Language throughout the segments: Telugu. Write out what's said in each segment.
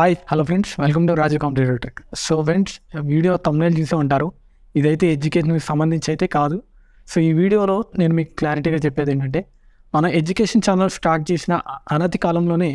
Hi hello friends welcome to Raju computer tech so friends video thumbnail చూసే ఉంటారు. ఇదైతే ఎడ్యుకేషన్కి సంబంధించి అయితే కాదు. సో ఈ వీడియోలో నేను మీకు క్లారిటీగా చెప్పేది ఏంటంటే మన ఎడ్యుకేషన్ ఛానల్ స్టార్ట్ చేసిన అనతి కాలంలోనే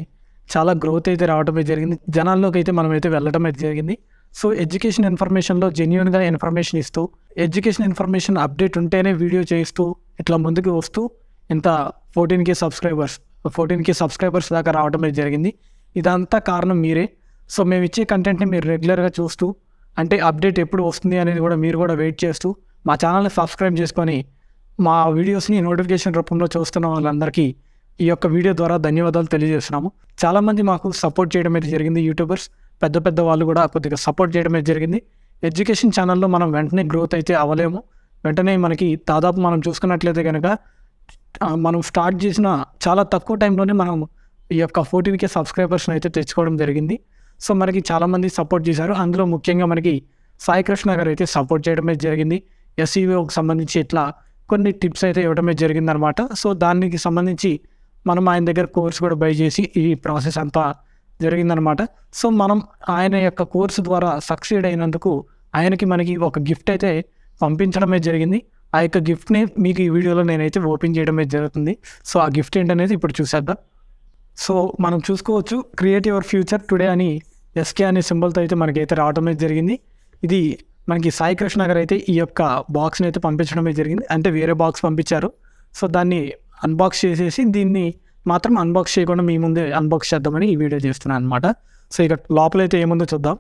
చాలా గ్రోత్ అయితే రావడం జరిగింది. జనాల్లోకి అయితే మనం అయితే వెళ్ళడం అయితే జరిగింది సో ఎడ్యుకేషన్ ఇన్ఫర్మేషన్లో జెన్యున్గా ఇన్ఫర్మేషన్ ఇస్తూ ఎడ్యుకేషన్ ఇన్ఫర్మేషన్ అప్డేట్ ఉంటేనే వీడియో చేస్తూ ఇట్లా ముందుకు వస్తూ ఇంత fourteen K subscribers fourteen K subscribers దాకా రావడం అయితే జరిగింది. ఇదంతా కారణం మీరే. సో మేము ఇచ్చే కంటెంట్ని మీరు రెగ్యులర్గా చూస్తూ అంటే అప్డేట్ ఎప్పుడు వస్తుంది అనేది కూడా మీరు కూడా వెయిట్ చేస్తూ మా ఛానల్ని సబ్స్క్రైబ్ చేసుకొని మా వీడియోస్ని నోటిఫికేషన్ రూపంలో చూస్తున్న వాళ్ళందరికీ ఈ యొక్క వీడియో ద్వారా ధన్యవాదాలు తెలియజేస్తున్నాము. చాలామంది మాకు సపోర్ట్ చేయడం అయితే జరిగింది యూట్యూబర్స్. పెద్ద పెద్ద వాళ్ళు కూడా కొద్దిగా సపోర్ట్ చేయడం అయితే జరిగింది. ఎడ్యుకేషన్ ఛానల్లో మనం వెంటనే గ్రోత్ అయితే అవ్వలేము. వెంటనే మనకి దాదాపు మనం చూసుకున్నట్లయితే కనుక మనం స్టార్ట్ చేసిన చాలా తక్కువ టైంలోనే మనం ఈ యొక్క ఫోర్టీన్కే సబ్స్క్రైబర్స్ని అయితే తెచ్చుకోవడం జరిగింది. సో మనకి చాలామంది సపోర్ట్ చేశారు. అందులో ముఖ్యంగా మనకి సాయి కృష్ణ గారు అయితే సపోర్ట్ చేయడమే జరిగింది. ఎస్ఈఓకి సంబంధించి ఇట్లా కొన్ని టిప్స్ అయితే ఇవ్వడమే జరిగిందనమాట సో దానికి సంబంధించి మనం ఆయన దగ్గర కోర్స్ కూడా బై చేసి ఈ ప్రాసెస్ అంతా జరిగిందనమాట సో మనం ఆయన యొక్క కోర్సు ద్వారా సక్సీడ్ అయినందుకు ఆయనకి మనకి ఒక గిఫ్ట్ అయితే పంపించడమే జరిగింది. ఆ యొక్క గిఫ్ట్ని మీకు ఈ వీడియోలో నేనైతే ఓపెన్ చేయడమే జరుగుతుంది. సో ఆ గిఫ్ట్ ఏంటనేది ఇప్పుడు చూసేద్దాం. సో మనం చూసుకోవచ్చు క్రియేట్ యువర్ ఫ్యూచర్ టుడే అని ఎస్కే అనే సింబల్తో అయితే మనకైతే రావడమే జరిగింది. ఇది మనకి సాయి కృష్ణ గారు అయితే ఈ యొక్క బాక్స్ని అయితే పంపించడమే జరిగింది. అంటే వేరే బాక్స్ పంపించారు. సో దాన్ని అన్బాక్స్ చేసేసి దీన్ని మాత్రం అన్బాక్స్ చేయకుండా మీ ముందే అన్బాక్స్ చేద్దామని ఈ వీడియో చేస్తున్నాను అనమాట సో ఇక లోపలైతే ఏముందో చూద్దాం.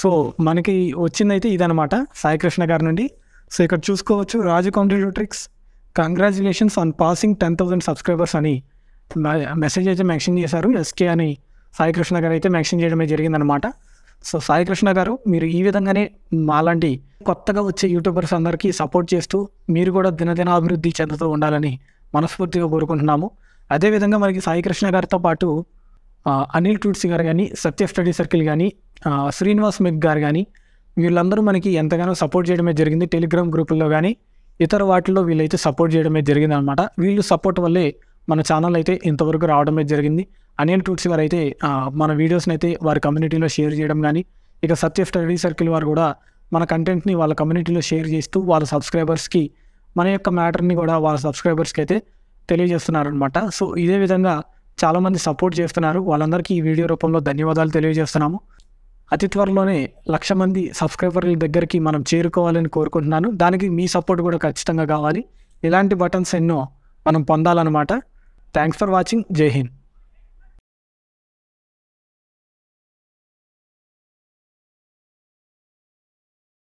సో మనకి వచ్చిందైతే ఇదనమాట సాయి కృష్ణ గారి నుండి. సో ఇక్కడ చూసుకోవచ్చు Raju competitive tricks congratulations on passing ten thousand subscribers అని మెసేజ్ అయితే మెన్షన్ చేశారు. ఎస్కే అని సాయి కృష్ణ గారు అయితే మెన్షన్ చేయడమే జరిగిందనమాట సో సాయి కృష్ణ గారు మీరు ఈ విధంగానే మాలాంటి కొత్తగా వచ్చే యూట్యూబర్స్ అందరికీ సపోర్ట్ చేస్తూ మీరు కూడా దినదిన అభివృద్ధి చెందుతూ ఉండాలని మనస్ఫూర్తిగా కోరుకుంటున్నాము. అదేవిధంగా మనకి సాయి కృష్ణ గారితో పాటు అనిల్ టూట్స్ గారు కానీ సత్య స్టడీ సర్కిల్ కానీ శ్రీనివాస్ మెగ్ గారు కానీ వీళ్ళందరూ మనకి ఎంతగానో సపోర్ట్ చేయడమే జరిగింది టెలిగ్రామ్ గ్రూపుల్లో కానీ ఇతర వాటిల్లో వీళ్ళైతే సపోర్ట్ చేయడమే జరిగింది అనమాట వీళ్ళు సపోర్ట్ వల్లే మన ఛానల్ అయితే ఇంతవరకు రావడమే జరిగింది. అనిల్ టూట్స్ గారు అయితే మన వీడియోస్ని అయితే వారి కమ్యూనిటీలో షేర్ చేయడం కానీ ఇక సత్య స్టడీ సర్కిల్ వారు కూడా మన కంటెంట్ని వాళ్ళ కమ్యూనిటీలో షేర్ చేస్తూ వాళ్ళ సబ్స్క్రైబర్స్కి మన యొక్క మ్యాటర్ని కూడా వాళ్ళ సబ్స్క్రైబర్స్కి అయితే తెలియజేస్తున్నారనమాట సో ఇదే విధంగా చాలామంది సపోర్ట్ చేస్తున్నారు. వాళ్ళందరికీ ఈ వీడియో రూపంలో ధన్యవాదాలు తెలియజేస్తున్నాము. అతి త్వరలోనే లక్ష మంది సబ్స్క్రైబర్ల దగ్గరికి మనం చేరుకోవాలని కోరుకుంటున్నాను. దానికి మీ సపోర్ట్ కూడా ఖచ్చితంగా కావాలి. ఇలాంటి బటన్స్ ఎన్నో మనం పొందాలన్నమాట. Thanks for watching. జై హింద్.